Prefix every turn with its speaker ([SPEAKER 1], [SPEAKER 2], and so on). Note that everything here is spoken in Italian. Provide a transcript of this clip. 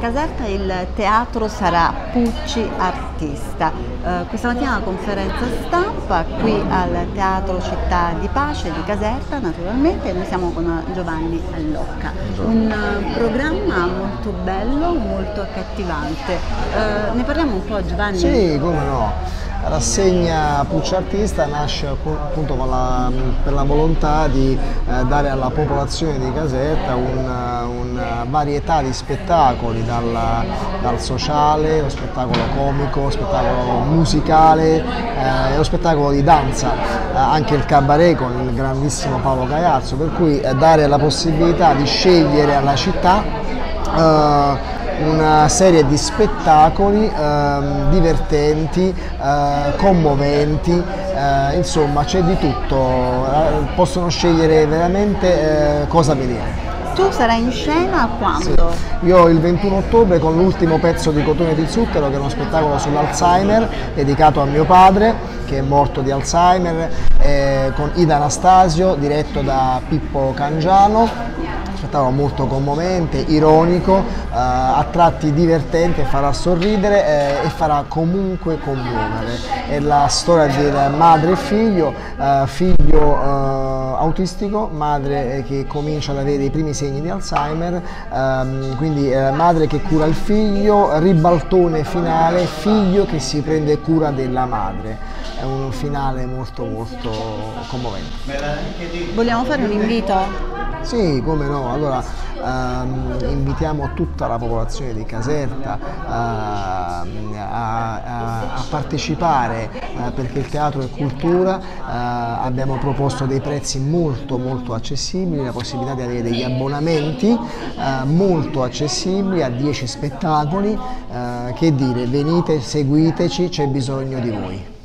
[SPEAKER 1] Caserta il teatro sarà Pucci Artista. Eh, questa mattina una conferenza stampa qui al Teatro Città di Pace di Caserta naturalmente noi siamo con Giovanni Allocca. Un uh, programma molto bello, molto accattivante. Eh, ne parliamo un po' Giovanni?
[SPEAKER 2] Sì, come no. La rassegna Pucci Artista nasce appunto la, per la volontà di eh, dare alla popolazione di Caserta una, varietà di spettacoli, dal, dal, sociale, lo spettacolo comico, lo spettacolo musicale eh, lo spettacolo di danza, eh, anche il cabaret con il grandissimo Paolo Caiazzo, per cui eh, dare la possibilità di scegliere alla città eh, una serie di spettacoli ehm, divertenti, eh, commoventi, eh, insomma c'è di tutto, eh, possono scegliere veramente eh, cosa vedere.
[SPEAKER 1] Tu sarai in scena quando?
[SPEAKER 2] Sì. Io il 21 ottobre con l'ultimo pezzo di Cotone di Zucchero che è uno spettacolo sull'Alzheimer dedicato a mio padre che è morto di Alzheimer eh, con Ida Anastasio diretto da Pippo Cangiano spettacolo molto commovente, ironico, eh, a tratti divertente, farà sorridere eh, e farà comunque commuovere. È la storia di madre e figlio, eh, figlio eh, autistico, madre eh, che comincia ad avere i primi segni di Alzheimer, ehm, quindi eh, madre che cura il figlio, ribaltone finale, figlio che si prende cura della madre. È un finale molto molto commovente.
[SPEAKER 1] Vogliamo fare un invito?
[SPEAKER 2] Sì, come no, allora ehm, invitiamo tutta la popolazione di Caserta ehm, a, a, a, partecipare eh, perché il teatro è cultura, eh, abbiamo proposto dei prezzi molto molto accessibili, la possibilità di avere degli abbonamenti eh, molto accessibili a 10 spettacoli, eh, che dire, venite, seguiteci, c'è bisogno di voi.